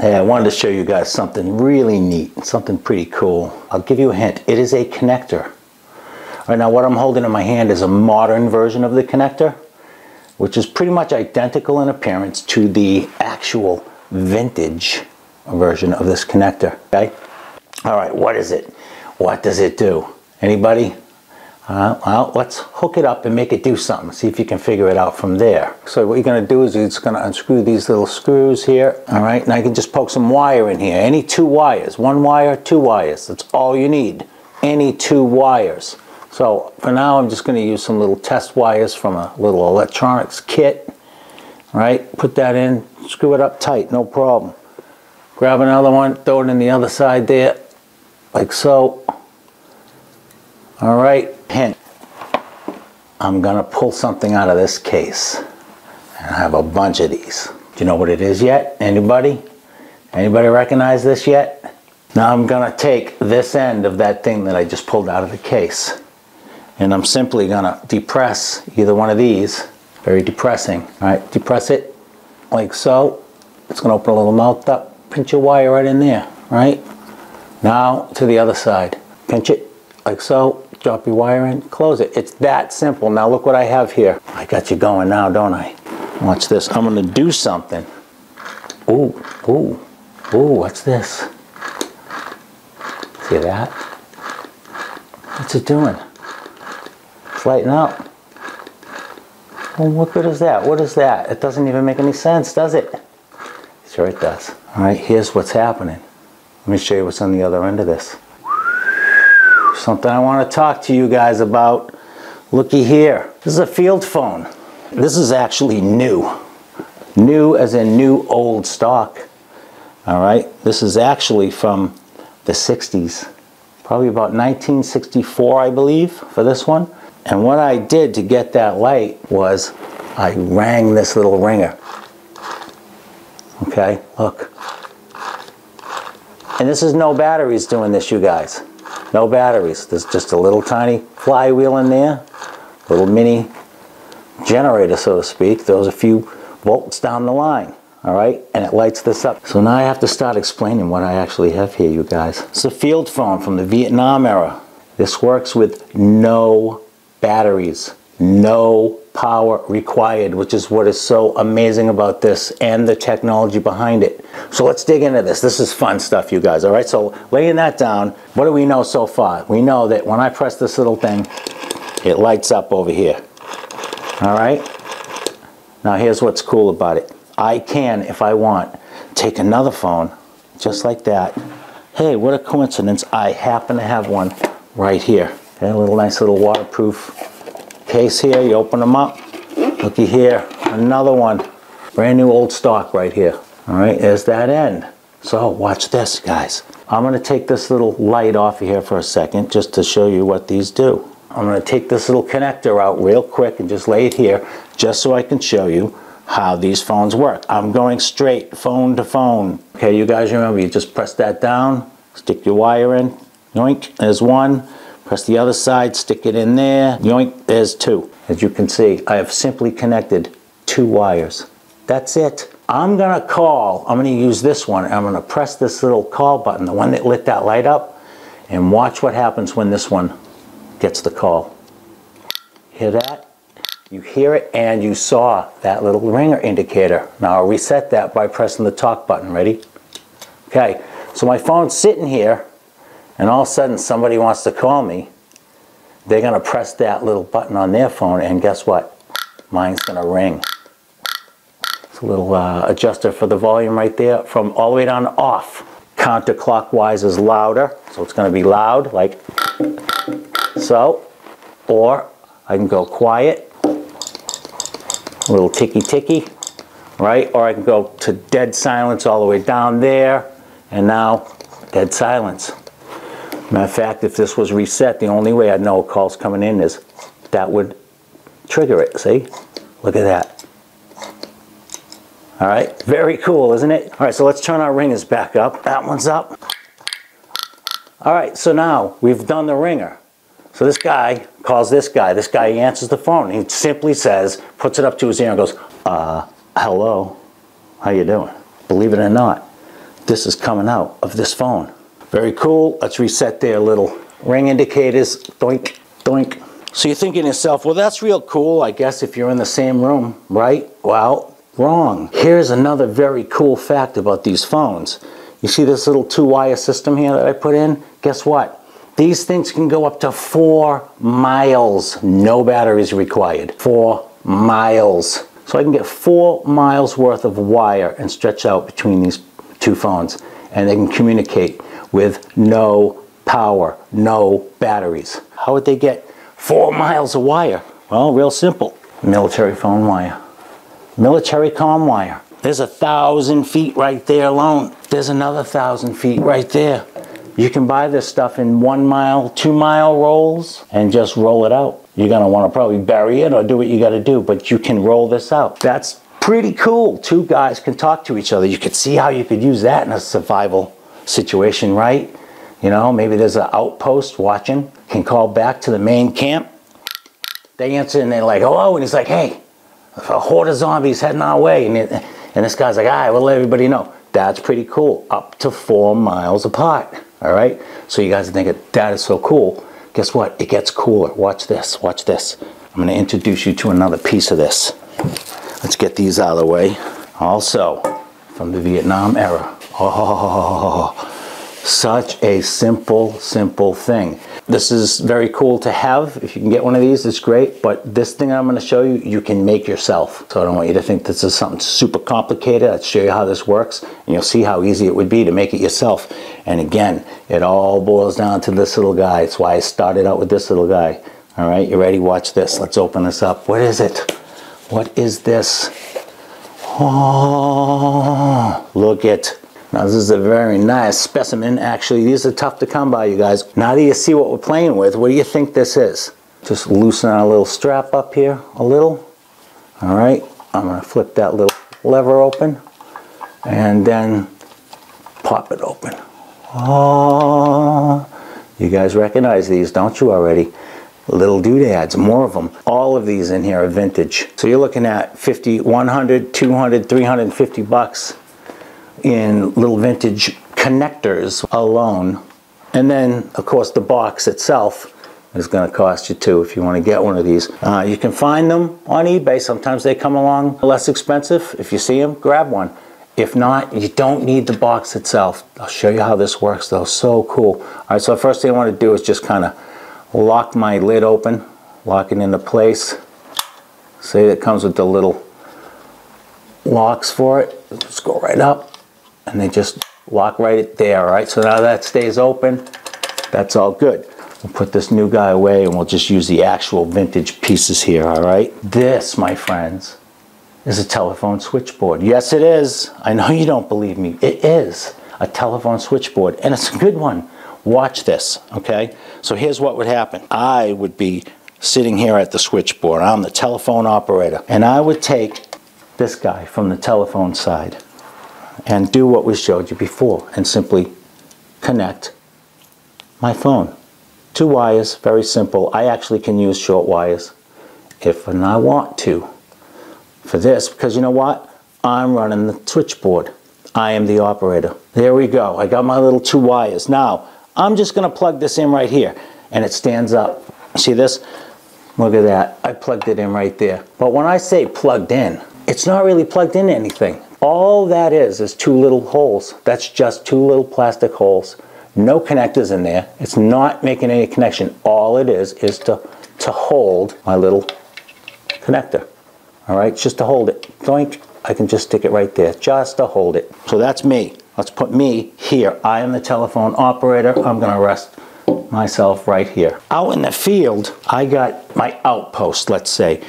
Hey, I wanted to show you guys something really neat, something pretty cool. I'll give you a hint. It is a connector. Right now what I'm holding in my hand is a modern version of the connector, which is pretty much identical in appearance to the actual vintage version of this connector, okay? All right, what is it? What does it do? Anybody? Uh, well, let's hook it up and make it do something. See if you can figure it out from there. So what you're gonna do is you're just gonna unscrew these little screws here. All right, now you can just poke some wire in here. Any two wires, one wire, two wires. That's all you need. Any two wires. So for now, I'm just gonna use some little test wires from a little electronics kit. All right, put that in, screw it up tight, no problem. Grab another one, throw it in the other side there, like so. All right, hint. I'm gonna pull something out of this case. And I have a bunch of these. Do you know what it is yet? Anybody? Anybody recognize this yet? Now I'm gonna take this end of that thing that I just pulled out of the case. And I'm simply gonna depress either one of these. Very depressing. All right, depress it like so. It's gonna open a little mouth up. Pinch your wire right in there, right? Now to the other side. Pinch it like so drop your wire in, close it. It's that simple. Now look what I have here. I got you going now, don't I? Watch this. I'm gonna do something. Ooh, ooh, ooh, what's this? See that? What's it doing? It's lighting up. Well, what good is that? What is that? It doesn't even make any sense, does it? Sure it does. All right, here's what's happening. Let me show you what's on the other end of this something I want to talk to you guys about. Looky here. This is a field phone. This is actually new. New as in new old stock. All right. This is actually from the 60s. Probably about 1964, I believe, for this one. And what I did to get that light was I rang this little ringer. Okay, look. And this is no batteries doing this, you guys. No batteries. There's just a little tiny flywheel in there, little mini generator, so to speak. Throws a few volts down the line, all right? And it lights this up. So now I have to start explaining what I actually have here, you guys. It's a field phone from the Vietnam era. This works with no batteries, no power required, which is what is so amazing about this and the technology behind it. So let's dig into this. This is fun stuff, you guys, all right? So laying that down, what do we know so far? We know that when I press this little thing, it lights up over here, all right? Now here's what's cool about it. I can, if I want, take another phone, just like that. Hey, what a coincidence, I happen to have one right here. Okay, a little nice little waterproof case here, you open them up. Looky here, another one. Brand new old stock right here. All right, there's that end. So watch this, guys. I'm gonna take this little light off of here for a second just to show you what these do. I'm gonna take this little connector out real quick and just lay it here just so I can show you how these phones work. I'm going straight phone to phone. Okay, you guys remember, you just press that down, stick your wire in, yoink, there's one. Press the other side, stick it in there, yoink, there's two. As you can see, I have simply connected two wires. That's it. I'm gonna call, I'm gonna use this one, I'm gonna press this little call button, the one that lit that light up, and watch what happens when this one gets the call. Hear that? You hear it and you saw that little ringer indicator. Now I'll reset that by pressing the talk button. Ready? Okay, so my phone's sitting here and all of a sudden somebody wants to call me, they're going to press that little button on their phone, and guess what? Mine's going to ring. It's a little uh, adjuster for the volume right there, from all the way down off. Counterclockwise is louder, so it's going to be loud, like so. Or I can go quiet, a little ticky ticky, right? Or I can go to dead silence all the way down there, and now dead silence. Matter of fact, if this was reset, the only way I'd know a call's coming in is that would trigger it, see? Look at that. All right, very cool, isn't it? All right, so let's turn our ringers back up. That one's up. All right, so now we've done the ringer. So this guy calls this guy. This guy answers the phone. He simply says, puts it up to his ear and goes, uh, hello, how you doing? Believe it or not, this is coming out of this phone. Very cool. Let's reset their little ring indicators. Doink, doink. So you're thinking to yourself, well, that's real cool, I guess, if you're in the same room, right? Well, wrong. Here's another very cool fact about these phones. You see this little two-wire system here that I put in? Guess what? These things can go up to four miles. No batteries required. Four miles. So I can get four miles worth of wire and stretch out between these two phones. And they can communicate with no power, no batteries. How would they get four miles of wire? Well, real simple. Military phone wire. Military com wire. There's a thousand feet right there alone. There's another thousand feet right there. You can buy this stuff in one mile, two mile rolls and just roll it out. You're gonna wanna probably bury it or do what you gotta do, but you can roll this out. That's pretty cool. Two guys can talk to each other. You could see how you could use that in a survival situation, right? You know, maybe there's an outpost watching, can call back to the main camp. They answer and they're like, hello, and he's like, hey, a horde of zombies heading our way. And, it, and this guy's like, all right, we'll let everybody know. That's pretty cool, up to four miles apart. All right, so you guys are thinking that is so cool. Guess what? It gets cooler. Watch this. Watch this. I'm going to introduce you to another piece of this. Let's get these out of the way. Also, from the Vietnam era. Oh, such a simple, simple thing. This is very cool to have. If you can get one of these, it's great. But this thing I'm going to show you, you can make yourself. So I don't want you to think this is something super complicated. I'll show you how this works. And you'll see how easy it would be to make it yourself. And again, it all boils down to this little guy. It's why I started out with this little guy. All right, you ready? Watch this. Let's open this up. What is it? What is this? Oh, look it. Now this is a very nice specimen. Actually, these are tough to come by, you guys. Now that you see what we're playing with, what do you think this is? Just loosen our little strap up here a little. All right, I'm gonna flip that little lever open and then pop it open. Oh, you guys recognize these, don't you already? Little doodads, more of them. All of these in here are vintage. So you're looking at 50, 100, 200, 350 bucks in little vintage connectors alone. And then, of course, the box itself is going to cost you too if you want to get one of these. Uh, you can find them on eBay. Sometimes they come along less expensive. If you see them, grab one. If not, you don't need the box itself. I'll show you how this works though. So cool. All right, so the first thing I want to do is just kind of lock my lid open, lock it into place. See, it comes with the little locks for it. Just go right up and they just lock right there, all right? So now that stays open, that's all good. We'll put this new guy away and we'll just use the actual vintage pieces here, all right? This, my friends, is a telephone switchboard. Yes, it is. I know you don't believe me. It is a telephone switchboard and it's a good one. Watch this, okay? So here's what would happen. I would be sitting here at the switchboard. I'm the telephone operator and I would take this guy from the telephone side and do what we showed you before and simply connect my phone. Two wires, very simple. I actually can use short wires if and I want to for this because you know what? I'm running the switchboard. I am the operator. There we go. I got my little two wires. Now, I'm just going to plug this in right here and it stands up. See this? Look at that. I plugged it in right there. But when I say plugged in, it's not really plugged into anything. All that is is two little holes. That's just two little plastic holes. No connectors in there. It's not making any connection. All it is is to, to hold my little connector. All right, just to hold it. Doink, I can just stick it right there, just to hold it. So that's me. Let's put me here. I am the telephone operator. I'm gonna rest myself right here. Out in the field, I got my outpost, let's say.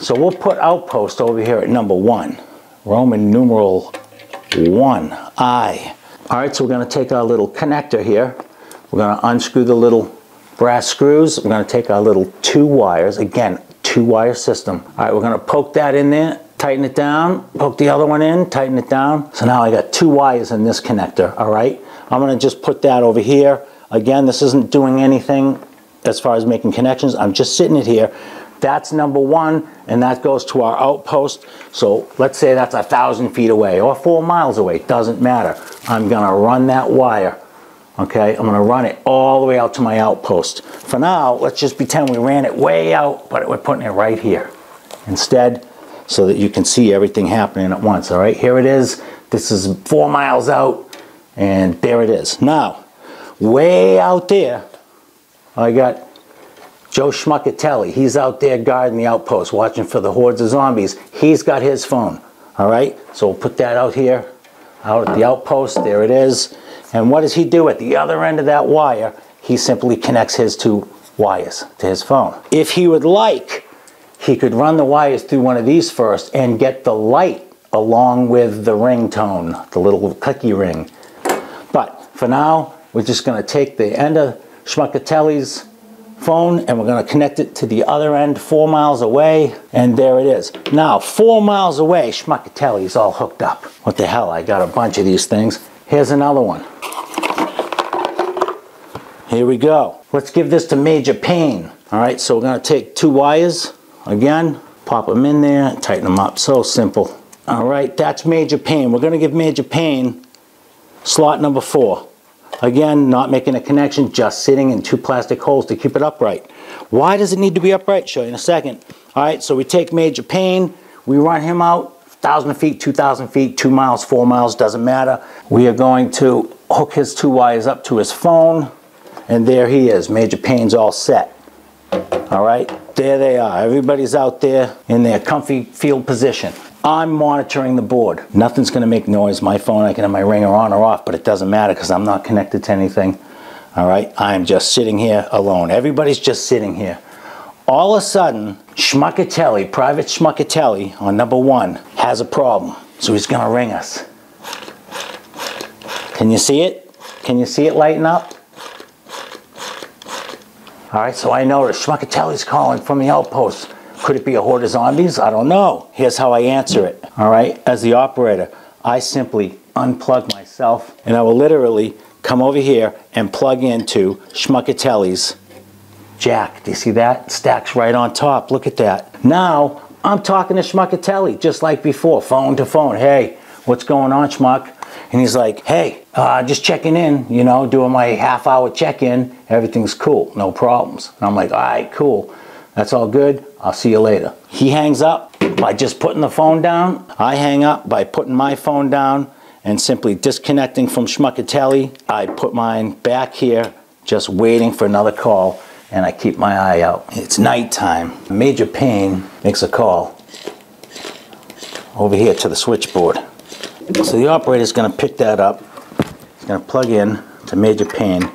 So we'll put outpost over here at number one. Roman numeral 1, I. All right, so we're going to take our little connector here. We're going to unscrew the little brass screws. We're going to take our little two wires. Again, two wire system. All right, we're going to poke that in there, tighten it down, poke the other one in, tighten it down. So now I got two wires in this connector, all right? I'm going to just put that over here. Again, this isn't doing anything as far as making connections. I'm just sitting it here. That's number one, and that goes to our outpost. So let's say that's a thousand feet away or four miles away, doesn't matter. I'm gonna run that wire, okay? I'm gonna run it all the way out to my outpost. For now, let's just pretend we ran it way out, but we're putting it right here instead so that you can see everything happening at once, all right? Here it is. This is four miles out, and there it is. Now, way out there, I got Joe Schmuckatelli. He's out there guarding the outpost, watching for the hordes of zombies. He's got his phone, all right? So we'll put that out here, out at the outpost. There it is. And what does he do at the other end of that wire? He simply connects his two wires to his phone. If he would like, he could run the wires through one of these first and get the light along with the ringtone, the little clicky ring. But for now, we're just going to take the end of Schmuckatelli's phone and we're going to connect it to the other end four miles away and there it is. Now four miles away Schmuckatelli's all hooked up. What the hell I got a bunch of these things. Here's another one. Here we go. Let's give this to Major Payne. Alright so we're going to take two wires again pop them in there tighten them up. So simple. Alright that's Major Payne. We're going to give Major Payne slot number four. Again, not making a connection, just sitting in two plastic holes to keep it upright. Why does it need to be upright? Show you in a second. All right, so we take Major Payne, we run him out, 1,000 feet, 2,000 feet, 2 miles, 4 miles, doesn't matter. We are going to hook his two wires up to his phone, and there he is. Major Payne's all set. All right, there they are. Everybody's out there in their comfy field position. I'm monitoring the board. Nothing's gonna make noise. My phone, I can have my ringer on or off, but it doesn't matter because I'm not connected to anything. All right, I'm just sitting here alone. Everybody's just sitting here. All of a sudden, Schmuckatelli, Private Schmuckatelli on number one, has a problem. So he's gonna ring us. Can you see it? Can you see it lighting up? All right, so I noticed Schmuckatelli's calling from the outpost. Could it be a horde of zombies? I don't know. Here's how I answer it. All right, as the operator, I simply unplug myself and I will literally come over here and plug into Schmuckatelli's jack. Do you see that? Stacks right on top. Look at that. Now I'm talking to Schmuckatelli just like before, phone to phone. Hey, what's going on, Schmuck? And he's like, hey, uh, just checking in, you know, doing my half hour check in. Everything's cool, no problems. And I'm like, all right, cool. That's all good. I'll see you later. He hangs up by just putting the phone down. I hang up by putting my phone down and simply disconnecting from Schmuckatelli. I put mine back here, just waiting for another call, and I keep my eye out. It's nighttime. Major Payne makes a call over here to the switchboard. So the operator is going to pick that up. He's going to plug in to Major Payne.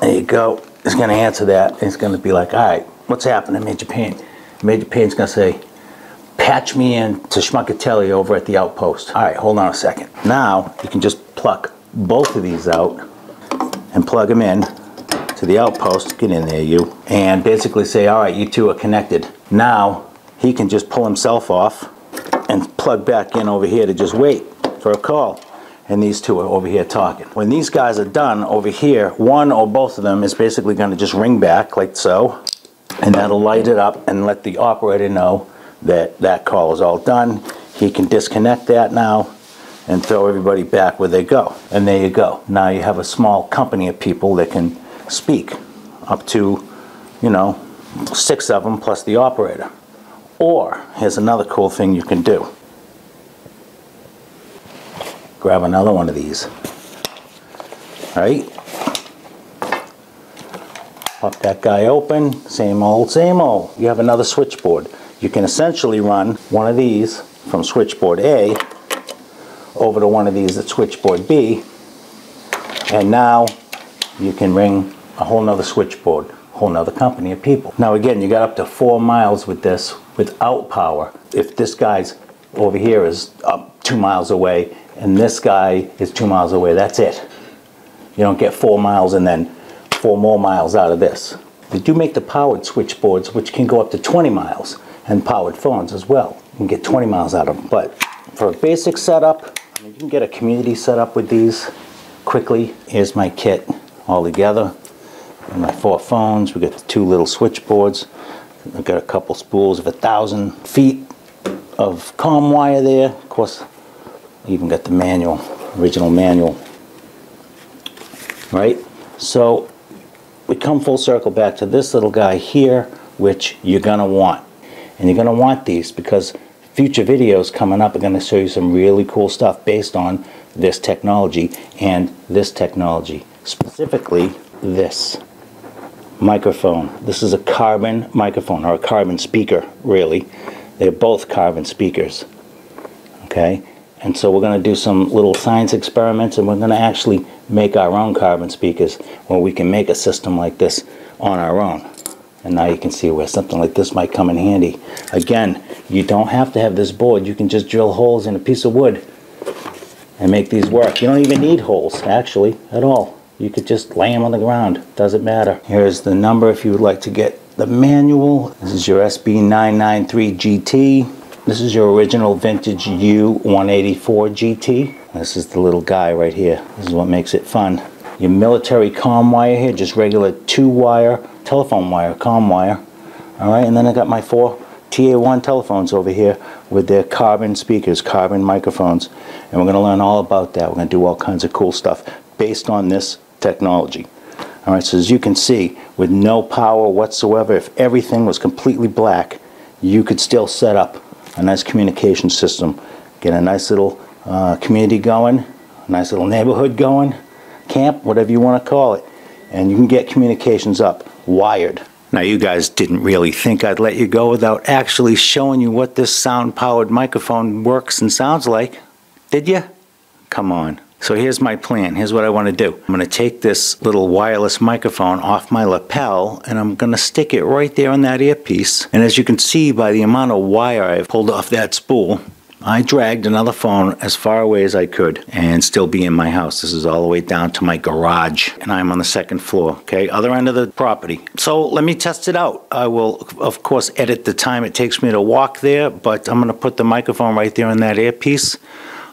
There you go. He's going to answer that. It's going to be like, all right, what's happening, Major Payne? Major Payne's gonna say, patch me in to Schmuckatelli over at the outpost. All right, hold on a second. Now, you can just pluck both of these out and plug them in to the outpost. Get in there, you. And basically say, all right, you two are connected. Now, he can just pull himself off and plug back in over here to just wait for a call. And these two are over here talking. When these guys are done over here, one or both of them is basically gonna just ring back like so and that'll light it up and let the operator know that that call is all done. He can disconnect that now and throw everybody back where they go. And there you go. Now you have a small company of people that can speak up to, you know, six of them plus the operator. Or, here's another cool thing you can do. Grab another one of these. Right? Pop that guy open, same old, same old. You have another switchboard. You can essentially run one of these from switchboard A over to one of these at switchboard B, and now you can ring a whole nother switchboard, whole nother company of people. Now again, you got up to four miles with this without power. If this guy's over here is up two miles away, and this guy is two miles away, that's it. You don't get four miles and then four more miles out of this. They do make the powered switchboards, which can go up to 20 miles, and powered phones as well. You can get 20 miles out of them. But for a basic setup, you can get a community set up with these quickly. Here's my kit all together. And my four phones. We got the two little switchboards. I've got a couple spools of a thousand feet of comm wire there. Of course, I even got the manual, original manual. Right? So we come full circle back to this little guy here, which you're gonna want. And you're gonna want these because future videos coming up are gonna show you some really cool stuff based on this technology and this technology. Specifically, this microphone. This is a carbon microphone or a carbon speaker, really. They're both carbon speakers. Okay? And so we're going to do some little science experiments and we're going to actually make our own carbon speakers where we can make a system like this on our own. And now you can see where something like this might come in handy. Again, you don't have to have this board. You can just drill holes in a piece of wood and make these work. You don't even need holes, actually, at all. You could just lay them on the ground. Doesn't matter. Here's the number if you would like to get the manual. This is your SB993GT. This is your original vintage U184 GT. This is the little guy right here. This is what makes it fun. Your military comm wire here, just regular two wire, telephone wire, comm wire. All right, and then I got my four TA1 telephones over here with their carbon speakers, carbon microphones. And we're gonna learn all about that. We're gonna do all kinds of cool stuff based on this technology. All right, so as you can see, with no power whatsoever, if everything was completely black, you could still set up a nice communication system, get a nice little uh, community going, a nice little neighborhood going, camp, whatever you want to call it, and you can get communications up, wired. Now you guys didn't really think I'd let you go without actually showing you what this sound-powered microphone works and sounds like, did you? Come on. So here's my plan. Here's what I want to do. I'm going to take this little wireless microphone off my lapel and I'm going to stick it right there on that earpiece. And as you can see by the amount of wire I've pulled off that spool, I dragged another phone as far away as I could and still be in my house. This is all the way down to my garage and I'm on the second floor, okay? Other end of the property. So let me test it out. I will, of course, edit the time it takes me to walk there, but I'm going to put the microphone right there in that earpiece.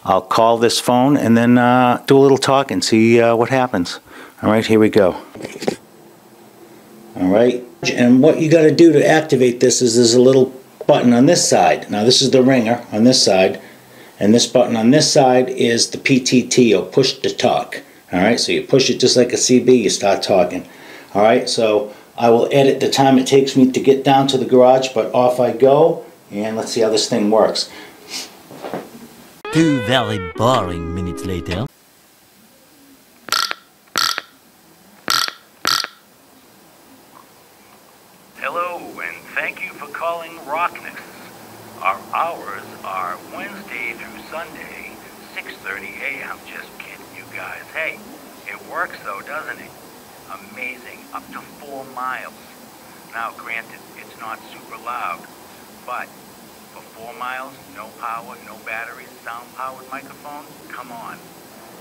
I'll call this phone and then uh, do a little talk and see uh, what happens. All right, here we go. All right, and what you got to do to activate this is there's a little button on this side. Now this is the ringer on this side, and this button on this side is the PTT or push to talk. All right, so you push it just like a CB, you start talking. All right, so I will edit the time it takes me to get down to the garage, but off I go, and let's see how this thing works. Two very boring minutes later. Hello, and thank you for calling Rocknus. Our hours are Wednesday through Sunday, 6.30 a.m. Just kidding, you guys. Hey, it works though, doesn't it? Amazing, up to four miles. Now, granted, it's not super loud, but four miles, no power, no batteries, sound-powered microphone, come on.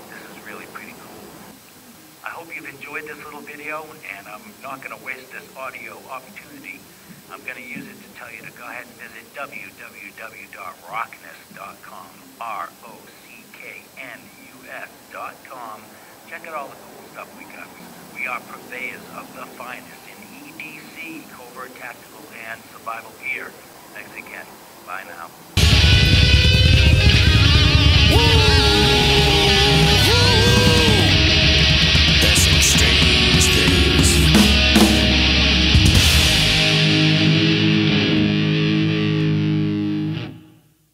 This is really pretty cool. I hope you've enjoyed this little video, and I'm not going to waste this audio opportunity. I'm going to use it to tell you to go ahead and visit www.rocknus.com, R-O-C-K-N-U-S.com. Check out all the cool stuff we got. We are purveyors of the finest in EDC, covert tactical, and survival gear. Thanks again. Bye now.